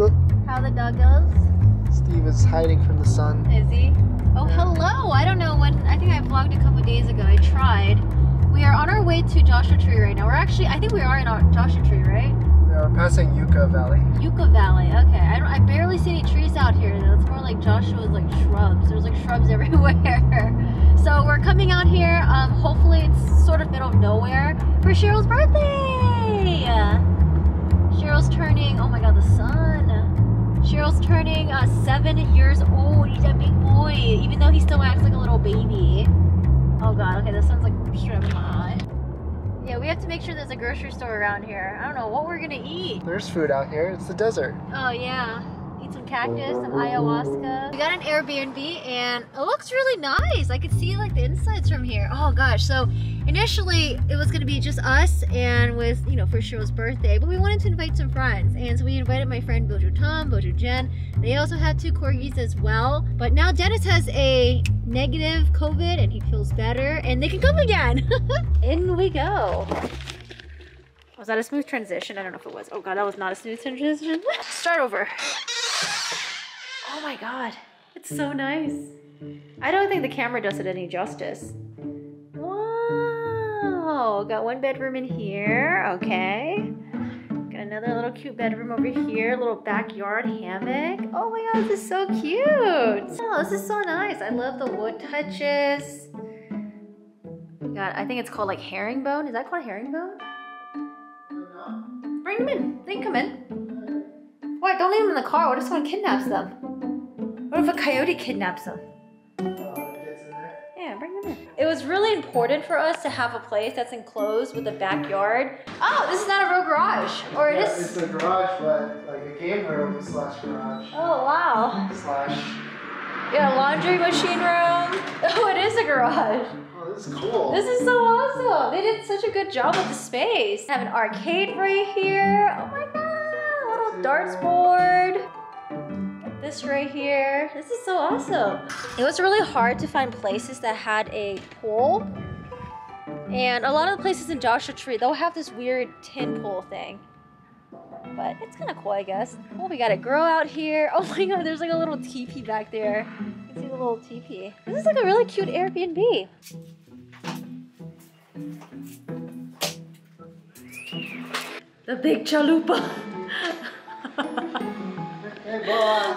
How the dog goes? Steve is hiding from the sun. Is he? Oh, hello. I don't know when. I think I vlogged a couple days ago. I tried. We are on our way to Joshua Tree right now. We're actually, I think we are in our Joshua Tree, right? Yeah, we're passing Yucca Valley. Yucca Valley. Okay. I don't. I barely see any trees out here though. It's more like Joshua's like shrubs. There's like shrubs everywhere. so we're coming out here. Um, hopefully it's sort of middle of nowhere for Shiro's birthday. Shiro's turning. Oh my God, the sun. Shiro's turning uh, seven years old. He's a big boy, even though he still acts like a little baby. Oh God. Okay, this sun's like straight up in my eye. Yeah, we have to make sure there's a grocery store around here. I don't know what we're gonna eat. There's food out here. It's the desert. Oh yeah. Eat some cactus, some ayahuasca. We got an Airbnb and it looks really nice. I could see like the insides from here. Oh gosh. So initially it was gonna be just us and with, you know, for Shiro's birthday, but we wanted to invite some friends. And so we invited my friend Bojo Tom, Bojo Jen. They also had two corgis as well. But now Dennis has a negative COVID and he feels better and they can come again. In we go. Was that a smooth transition? I don't know if it was. Oh god, that was not a smooth transition. Start over. Oh my god. It's so nice. I don't think the camera does it any justice. Wow. Got one bedroom in here. Okay. Got another little cute bedroom over here. Little backyard hammock. Oh my god, this is so cute. Oh, this is so nice. I love the wood touches. God, I think it's called like herringbone. Is that called herringbone? Bring them in. They can come in. What? Don't leave them in the car. What if someone kidnaps them? What if a coyote kidnaps them? Yeah, bring them in. It was really important for us to have a place that's enclosed with a backyard. Oh, this is not a real garage. Or it Yeah, is. It's a garage, but like a game room slash garage Oh, wow. slash. Yeah, laundry machine room. Oh, it is a garage. Oh, this is cool. This is so awesome. They did such a good job with the space. I Have an arcade right here. Oh my god, a little darts board. This right here. This is so awesome. It was really hard to find places that had a pool. And a lot of the places in Joshua Tree, they'll have this weird tin pool thing. But it's kind of cool, I guess. Oh, we got a girl out here. Oh my god, there's like a little teepee back there. You can see the little teepee. This is like a really cute Airbnb. The big chalupa. Hey, boy.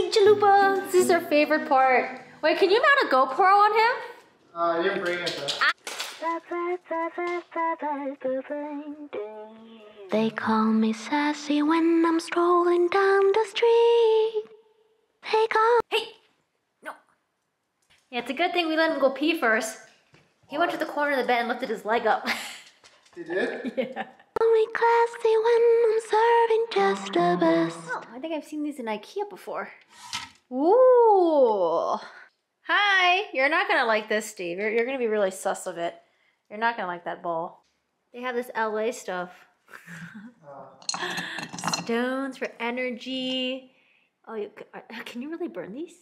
Big chalupa. This is our favorite part. Wait, can you mount a GoPro on him? Uh, I didn't bring it though. They call me sassy when I'm strolling down the street. They call Hey! No. Yeah, it's a good thing we let him go pee first. He went to the corner of the bed and lifted his leg up. You did? yeah. Me classy when I'm serving just the best. Oh, I think I've seen these in IKEA before. Ooh. Hi. You're not gonna like this, Steve. You're, you're gonna be really sus of it. You're not gonna like that ball. They have this LA stuff. Stones for energy. Oh, you, can you really burn these?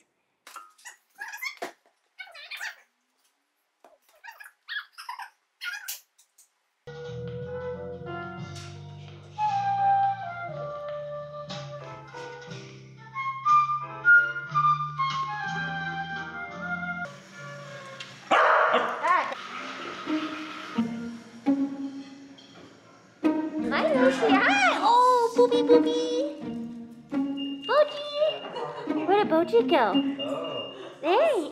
Where Boji go? Hey.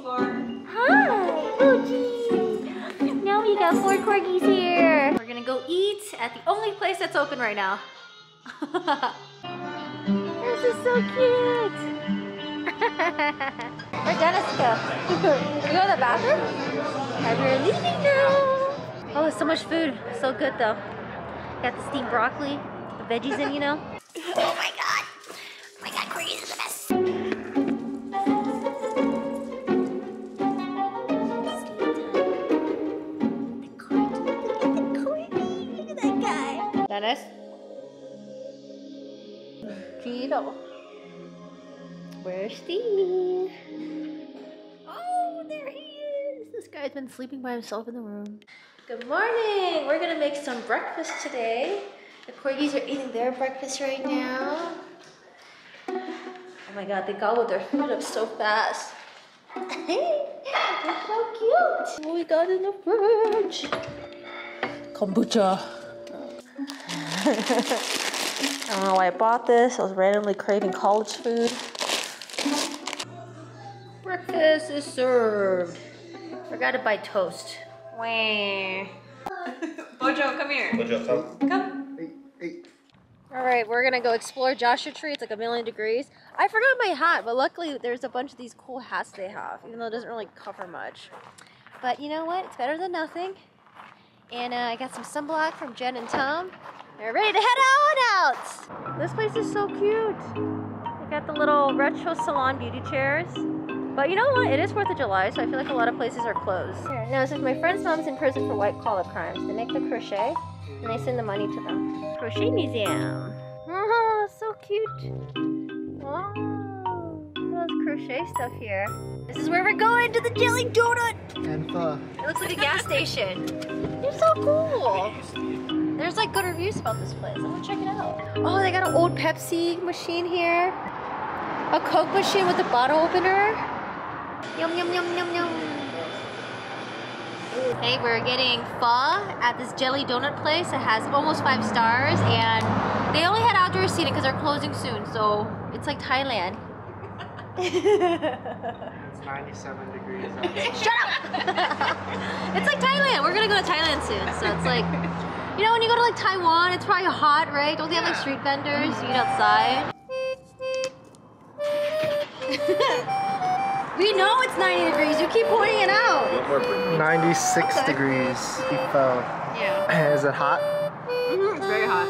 Hi, Boji. Now we got four corgis here. We're gonna go eat at the only place that's open right now. this is so cute. Where'd Dennis go? you go to the bathroom? And we're leaving now. Oh, so much food. So good though. Got the steamed broccoli, the veggies in, you know. Oh my Cheeto. Where's Steve? Oh, there he is. This guy's been sleeping by himself in the room. Good morning. We're gonna make some breakfast today. The corgis are eating their breakfast right oh now. Oh my god, they gobbled their food up so fast. They're so cute. What we got in the fridge? Kombucha. I don't know why I bought this. I was randomly craving college food. Breakfast is served. Forgot to buy toast. Wah. Bojo, come here. Bojo, Come. Hey, hey. All right, we're gonna go explore Joshua Tree. It's like a million degrees. I forgot my hat, but luckily there's a bunch of these cool hats they have, even though it doesn't really cover much. But you know what? It's better than nothing. And uh, I got some sunblock from Jen and Tom. They're ready to head on out. This place is so cute. They got the little retro salon beauty chairs. But you know what? It is 4th of July, so I feel like a lot of places are closed. Here, no, it says my friend's mom's in prison for white collar crimes. They make the crochet and they send the money to them. Crochet museum. Oh, so cute. Wow. Look at crochet stuff here. This is where we're going to the Jelly Donut. And pho. It looks like a gas station. It's so cool. There's like good reviews about this place. I'm gonna check it out. Oh, they got an old Pepsi machine here. A Coke machine with a bottle opener. Yum yum yum yum yum. Hey, we're getting pho at this jelly donut place. It has almost five stars, and they only had outdoor seating because they're closing soon. So it's like Thailand. It's 97 degrees out. Shut up! it's like Thailand. We're gonna go to Thailand soon, so it's like, you know, when you go to like Taiwan, it's probably hot, right? Don't they have like street vendors? You eat outside. we know it's 90 degrees. You keep pointing it out. 96 Okay. degrees. He fell. Yeah. Is it hot? It's very hot.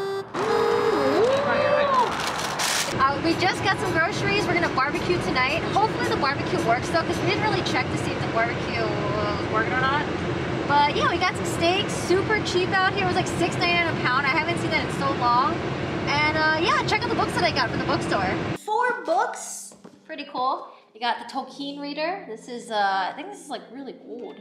Uh, we just got some groceries. We're gonna barbecue tonight. Hopefully the barbecue works though, because we didn't really check to see if the barbecue was working or not. But yeah, we got some steaks, super cheap out here. It was like $6.99 a pound. I haven't seen that in so long. And uh, yeah, check out the books that I got from the bookstore. Four books. Pretty cool. You got the Tolkien reader. This is, uh, I think this is like really old.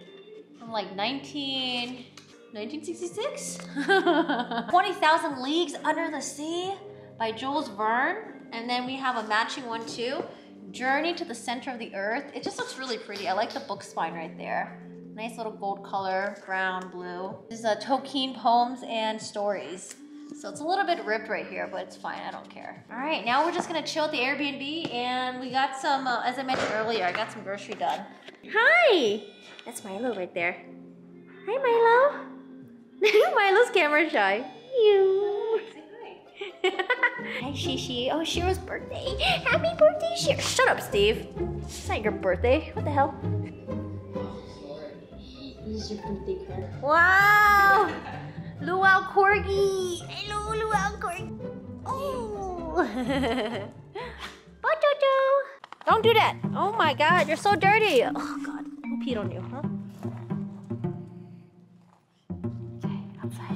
From like 19, 1966? 20,000 Leagues Under the Sea by Jules Verne. And then we have a matching one too. Journey to the Center of the Earth. It just looks really pretty. I like the book spine right there. Nice little gold color, brown, blue. This is a Tolkien poems and stories. So it's a little bit ripped right here, but it's fine. I don't care. All right, now we're just gonna chill at the Airbnb, and we got some. Uh, as I mentioned earlier, I got some grocery done. Hi, that's Milo right there. Hi, Milo. Milo's camera shy. You. Hi, Shishi. Oh, Shiro's birthday. Happy birthday, Shiro. Shut up, Steve. It's not your birthday. What the hell? Wow! Luau Corgi! Hello, Luau Corgi! Oh! Bye, Jojo! Don't do that! Oh my god, you're so dirty! Oh god, who peed on you, huh? Okay, outside.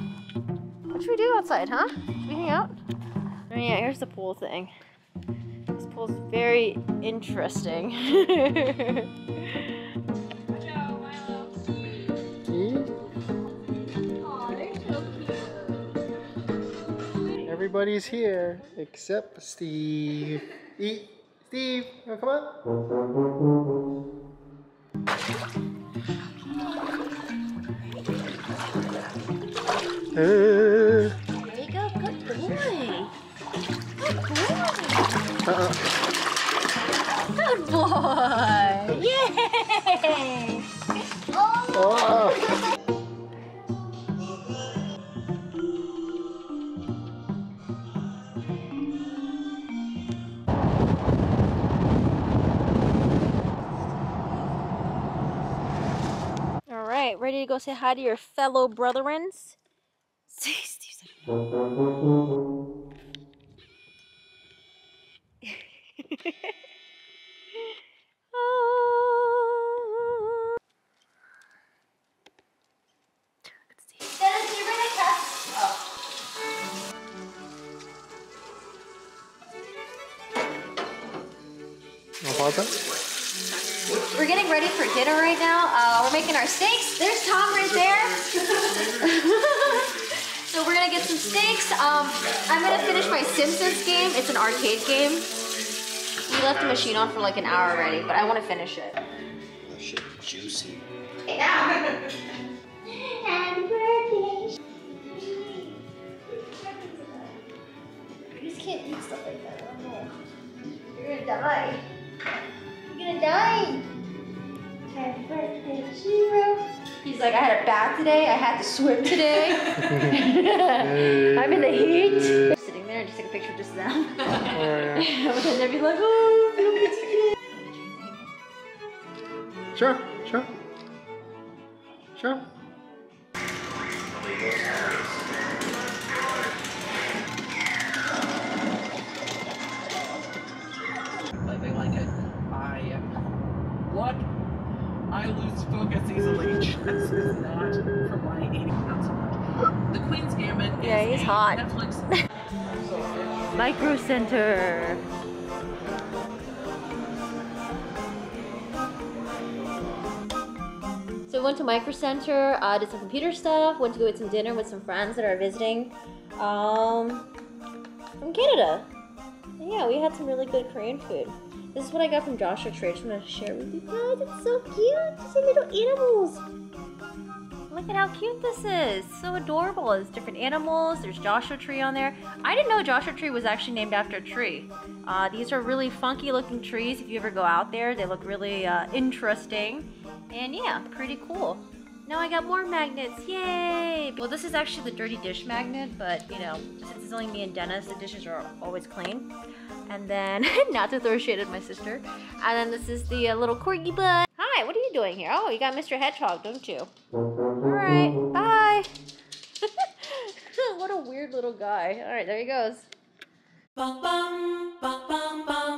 What should we do outside, huh? Should we hang out? Oh yeah, here's the pool thing. This pool's very interesting. Everybody's here except Steve. Eat. Steve, you come on? Uh, There you go, good boy. Good boy. uh-uh. Good boy! Yay! Oh! Oh. Go say hi to your fellow brethrens? See, Steve said-. Dennis, you bring a cup? Wanna pause that? We're getting ready for dinner right now. Making our steaks. There's Tom right there. so we're gonna get some steaks. Um, I'm gonna finish my Simpsons game. It's an arcade game. We left the machine on for like an hour already, but I want to finish it. That shit juicy. Happy birthday. You just can't eat stuff like that. You're gonna die. You're gonna die. He's like, I had a bath today. I had to swim today. I'm in the heat. Sitting there and just take a picture of just them. Oh, yeah. but then they'd be like, oh, we don't get to. Sure, sure. Sure. Yeah, he's a hot. Netflix. Micro Center. So we went to Micro Center, uh, did some computer stuff, went to go eat some dinner with some friends that are visiting um, from Canada. And yeah, we had some really good Korean food. This is what I got from Joshua Tree. I just want to share with you guys. It's so cute. Just like little animals. Look at how cute this is. So adorable. There's different animals. There's Joshua Tree on there. I didn't know Joshua Tree was actually named after a tree. Uh, these are really funky looking trees. If you ever go out there, they look really uh, interesting. And yeah, pretty cool. Now I got more magnets. Yay! Well, this is actually the dirty dish magnet, but you know, since it's only me and Dennis, the dishes are always clean. And then, not to throw shade at my sister. And then this is the uh, little corgi bud. Hi, what are you doing here? Oh, you got Mr. Hedgehog, don't you? Alright, bye. what a weird little guy. Alright, there he goes. Bum, bum, bum.